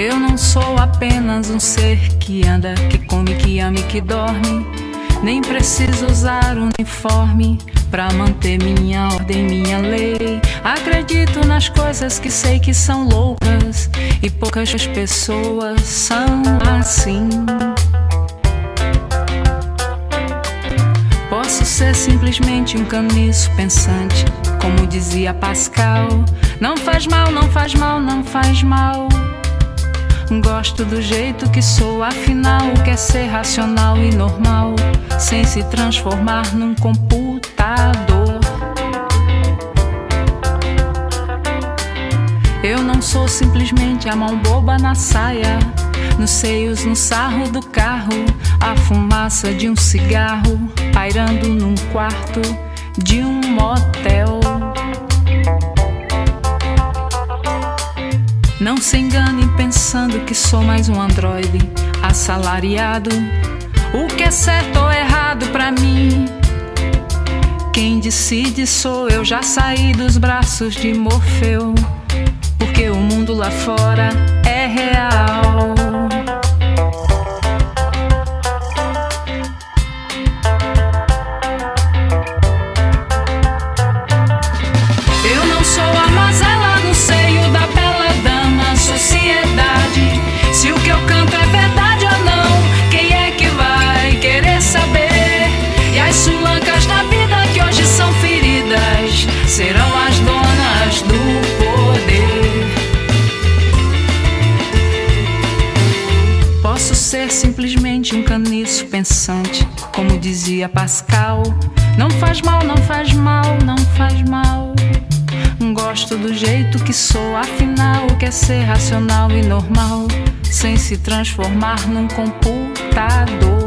Eu não sou apenas um ser que anda, que come, que ama e que dorme. Nem preciso usar uniforme para manter minha ordem, minha lei. Acredito nas coisas que sei que são loucas e poucas pessoas são assim. Posso ser simplesmente um caniço pensante, como dizia Pascal. Não faz mal, não faz mal, não faz mal. Gosto do jeito que sou, afinal, quer ser racional e normal, sem se transformar num computador. Eu não sou simplesmente a mão boba na saia, nos seios, no sarro do carro, a fumaça de um cigarro pairando num quarto de um motel. Não se engane pensando que sou mais um androide assalariado. O que é certo ou errado para mim? Quem decide sou eu, já saí dos braços de Morfeu. Porque o mundo lá fora é real. Simplesmente um caniço pensante, como dizia Pascal. Não faz mal, não faz mal, não faz mal. Gosto do jeito que sou, afinal, quer ser racional e normal, sem se transformar num computador.